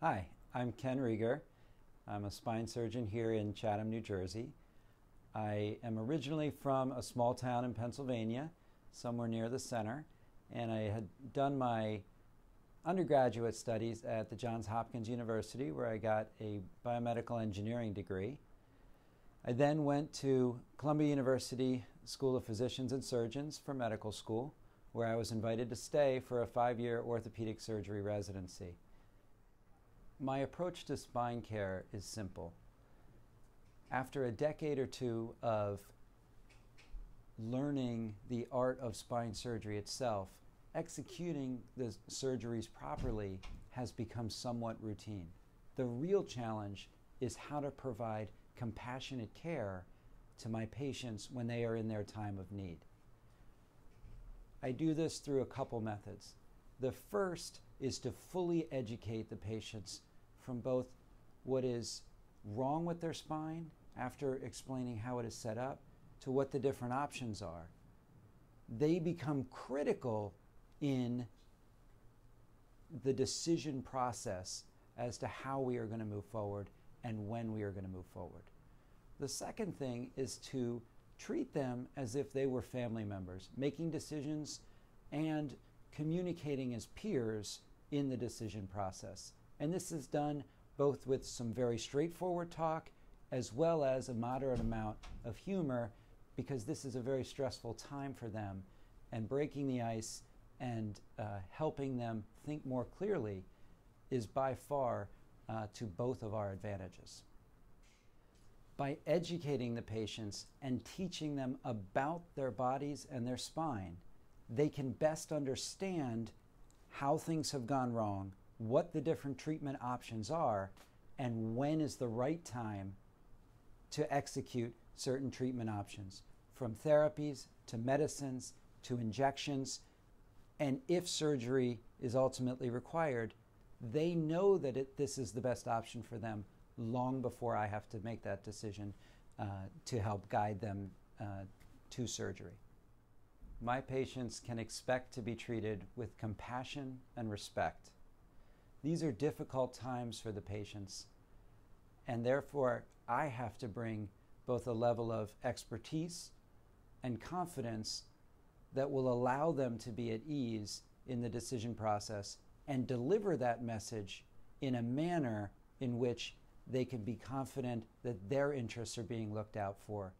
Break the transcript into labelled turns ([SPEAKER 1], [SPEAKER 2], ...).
[SPEAKER 1] Hi, I'm Ken Rieger. I'm a spine surgeon here in Chatham, New Jersey. I am originally from a small town in Pennsylvania, somewhere near the center, and I had done my undergraduate studies at the Johns Hopkins University, where I got a biomedical engineering degree. I then went to Columbia University School of Physicians and Surgeons for medical school, where I was invited to stay for a five year orthopedic surgery residency. My approach to spine care is simple. After a decade or two of learning the art of spine surgery itself, executing the surgeries properly has become somewhat routine. The real challenge is how to provide compassionate care to my patients when they are in their time of need. I do this through a couple methods. The first is to fully educate the patients from both what is wrong with their spine after explaining how it is set up to what the different options are. They become critical in the decision process as to how we are going to move forward and when we are going to move forward. The second thing is to treat them as if they were family members, making decisions and communicating as peers in the decision process. And this is done both with some very straightforward talk as well as a moderate amount of humor because this is a very stressful time for them. And breaking the ice and uh, helping them think more clearly is by far uh, to both of our advantages. By educating the patients and teaching them about their bodies and their spine, they can best understand how things have gone wrong, what the different treatment options are, and when is the right time to execute certain treatment options, from therapies to medicines to injections. And if surgery is ultimately required, they know that it, this is the best option for them long before I have to make that decision uh, to help guide them uh, to surgery. My patients can expect to be treated with compassion and respect. These are difficult times for the patients, and therefore I have to bring both a level of expertise and confidence that will allow them to be at ease in the decision process and deliver that message in a manner in which they can be confident that their interests are being looked out for.